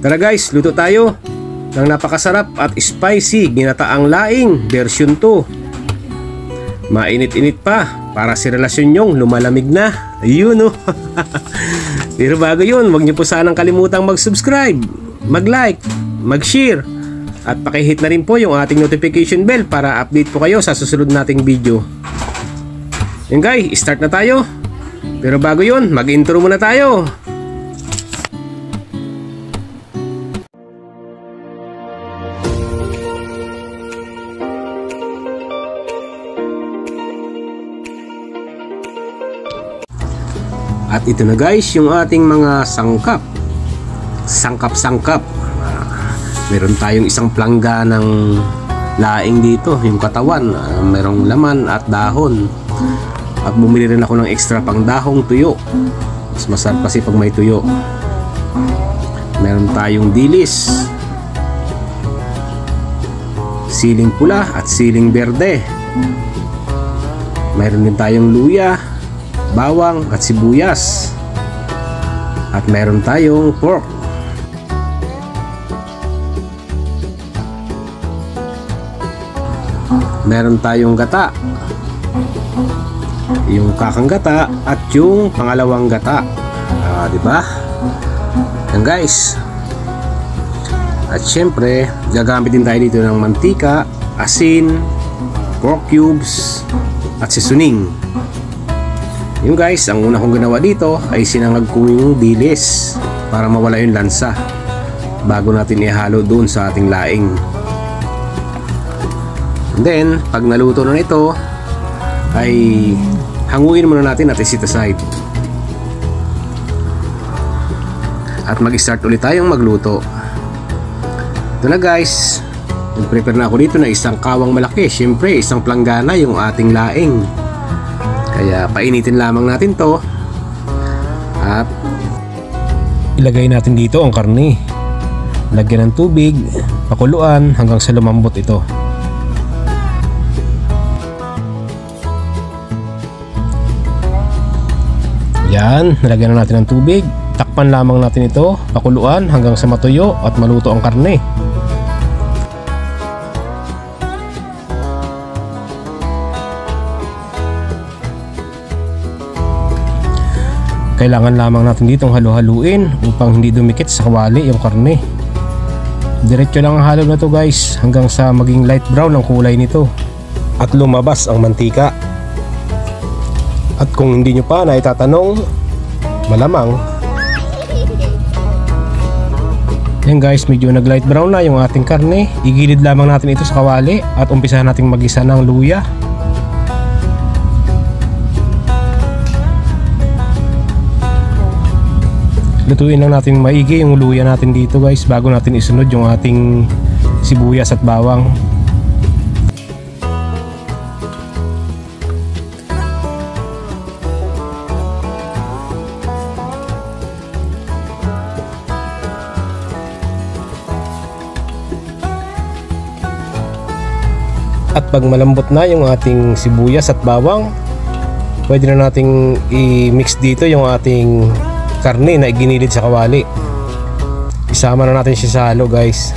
Tara guys, luto tayo ng napakasarap at spicy ginataang laing version 2. Mainit-init pa para si relasyon nyong lumalamig na. Ayun oh. Pero bago yun, huwag niyo po sanang kalimutang mag-subscribe, mag-like, mag-share at pakihit na rin po yung ating notification bell para update po kayo sa susunod nating video. Yun guys, start na tayo. Pero bago yun, mag-intro muna tayo. At ito na guys yung ating mga sangkap. Sangkap-sangkap. Meron tayong isang plangga ng laing dito, yung katawan. Uh, merong laman at dahon. At bumili rin ako ng extra pang dahong tuyo. Mas masarap kasi pag may tuyo. Meron tayong dilis. Siling pula at siling berde. Mayroon din tayong luya, bawang at sibuyas. At meron tayong pork. Meron tayong gata. Yung kakang gata at yung pangalawang gata. Ah, di ba? Yan guys. At syempre, gagamit din tayo dito ng mantika, asin, pork cubes, at seasoning. Yung guys, ang una kong ginawa dito ay sinangag ko yung dilis para mawala yung lansa bago natin ihalo doon sa ating laing. And then, pag naluto na ito, ay hanguin muna natin at isit aside. At mag-start ulit tayong magluto. Ito na guys, nag-prepare na ako dito na isang kawang malaki. Siyempre, isang planggana yung ating laing. Kaya painitin lamang natin to at ilagay natin dito ang karne. Lagyan ng tubig, pakuluan hanggang sa lumambot ito. Yan, nalagyan na natin ng tubig. Takpan lamang natin ito, pakuluan hanggang sa matuyo at maluto ang karne. Kailangan lamang natin ditong halu-haluin upang hindi dumikit sa kawali yung karne. Diretso lang ang halo na to guys hanggang sa maging light brown ang kulay nito at lumabas ang mantika. At kung hindi nyo pa na itatanong, malamang yan guys, medyo nag light brown na yung ating karne. Igilid lamang natin ito sa kawali at umpisahan natin magisa ng luya. Lutuin lang natin maigi yung luya natin dito guys bago natin isunod yung ating sibuyas at bawang. At pag malambot na yung ating sibuyas at bawang pwede na nating i-mix dito yung ating karne na iginilid sa kawali. Isama na natin siya sa halo guys.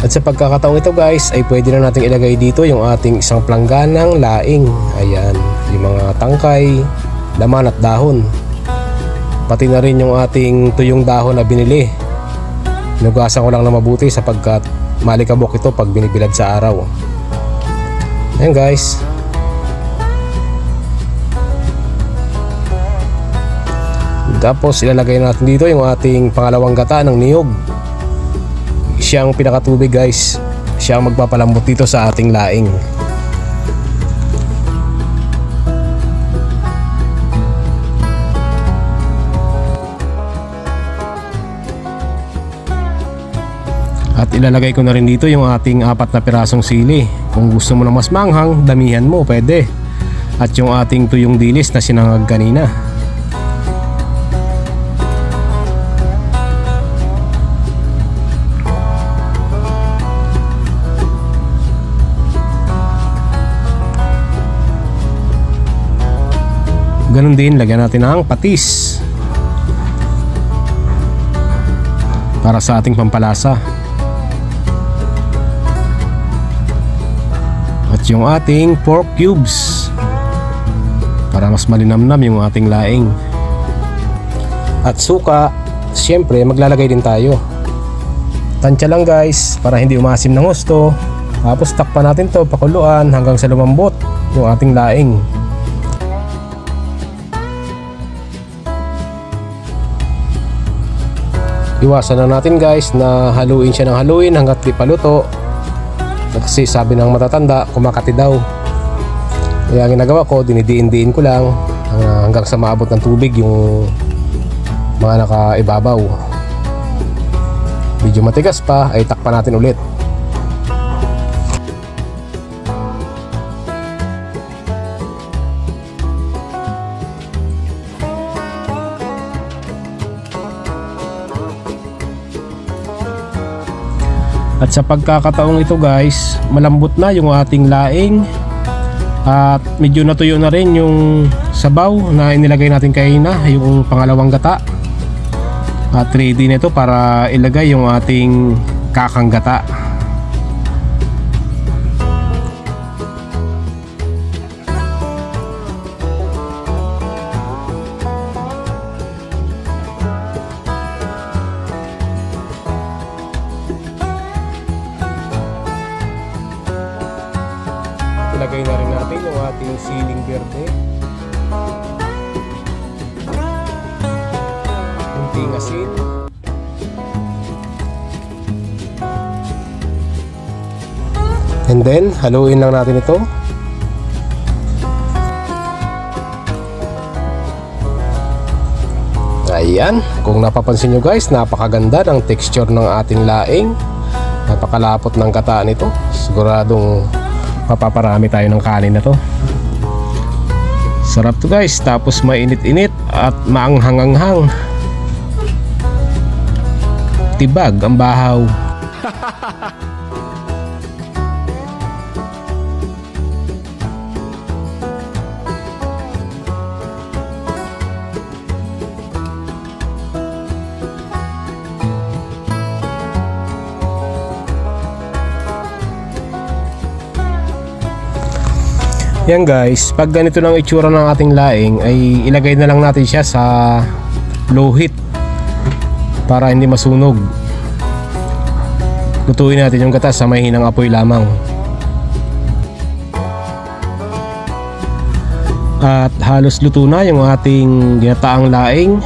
At sa pagkakataong ito guys ay pwede na natin ilagay dito yung ating isang plangganang laing. Ayan yung mga tangkay laman at dahon. Pati na rin yung ating tuyong dahon na binili. Nugasan ko lang na mabuti sapagkat malikabok ito pag binibilad sa araw. Ayan guys. Tapos ilalagay natin dito yung ating pangalawang gata ng niyog. Siyang pinakatubig guys. Siya ang magpapalambot dito sa ating laing. At ilalagay ko na rin dito yung ating apat na pirasong sili. Kung gusto mo na mas manghang, damihan mo, pwede. At yung ating tuyong dilis na sinangag kanina. Ganun din, lagyan natin ng patis. Para sa ating pampalasa. At yung ating pork cubes. Para mas malinamnam yung ating laing. At suka, siyempre maglalagay din tayo. Tansya lang guys, para hindi umasim ng gusto. Tapos takpan natin to pakuluan hanggang sa lumambot yung ating laing. Iwasan na natin guys na haluin siya ng haluin hanggat di paluto. Kasi sabi ng matatanda, kumakati daw. Kaya ang ginagawa ko, dinidiin-diin ko lang hanggang sa maabot ng tubig yung mga nakaibabaw. Medyo matigas pa, ay takpan natin ulit. At sa pagkakataong ito guys, malambot na yung ating laing at medyo natuyo na rin yung sabaw na inilagay natin kanina, yung pangalawang gata. At ready na ito para ilagay yung ating kakang natin yung ating siling verde. Kunting asin. And then, haluin lang natin ito. Ayan, kung napapansin nyo guys, napakaganda ng texture ng ating laing. Napakalapot ng kataan nito. Siguradong papaparami tayo ng kanin na to. Sarap to guys, tapos mainit-init at maanghang-anghang. Tibag ang bahaw. Yan guys, pag ganito ng itsura ng ating laing ay ilagay na lang natin siya sa low heat para hindi masunog. Lutuin natin yung gatas sa mahinang apoy lamang. At halos luto na yung ating ginataang laing.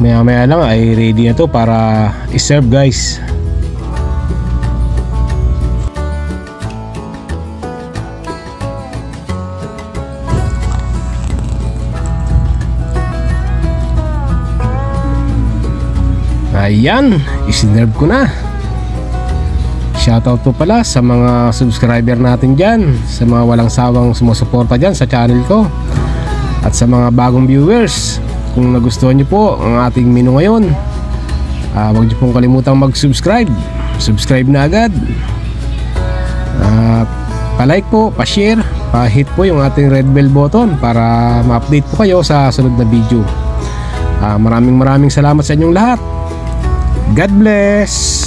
Maya maya lang ay ready na to para iserve guys. Ayan, isinerve ko na. Shoutout po pala sa mga subscriber natin dyan, sa mga walang sawang sumusuporta dyan sa channel ko. At sa mga bagong viewers, kung nagustuhan nyo po ang ating menu ngayon, uh, huwag nyo pong kalimutang mag-subscribe. Subscribe na agad. Uh, pa-like po, pa-share, pa-hit po yung ating red bell button para ma-update po kayo sa sunod na video. Uh, maraming maraming salamat sa inyong lahat. God bless!